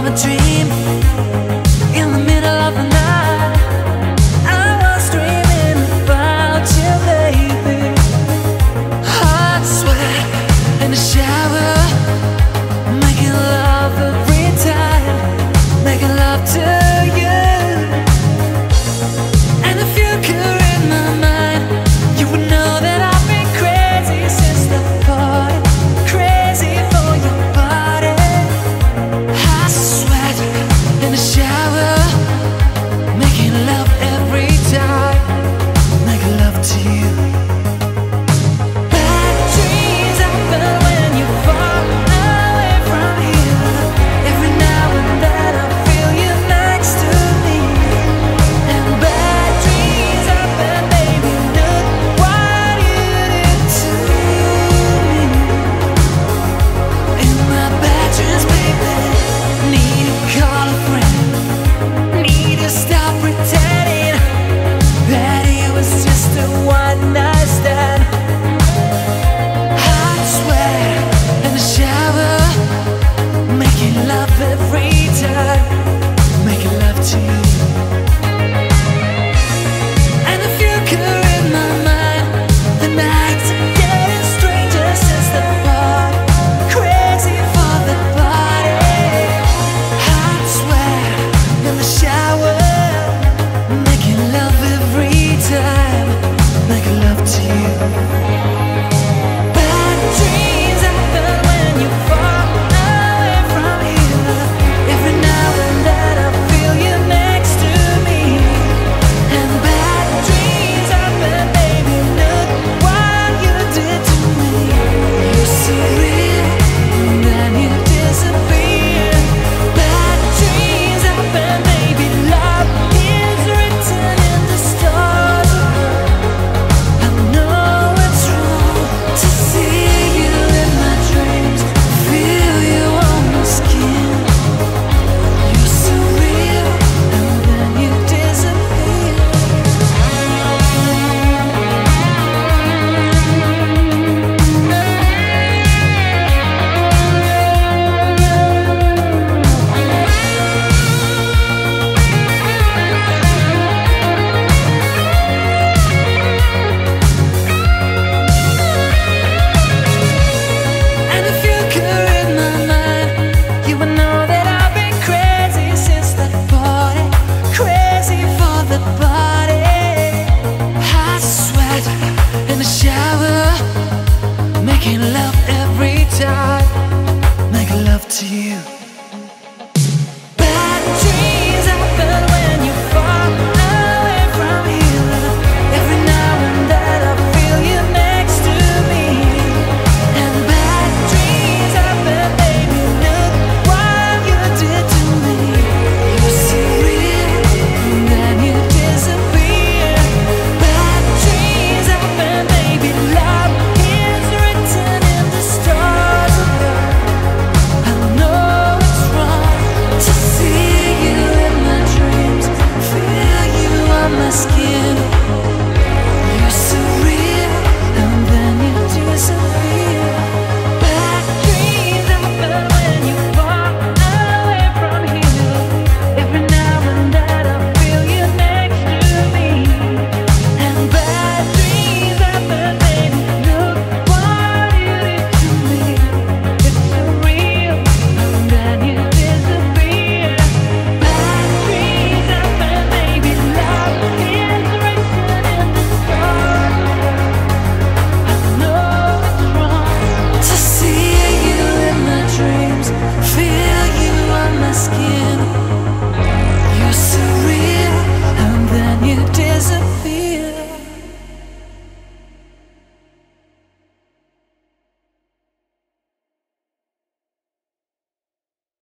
of a dream.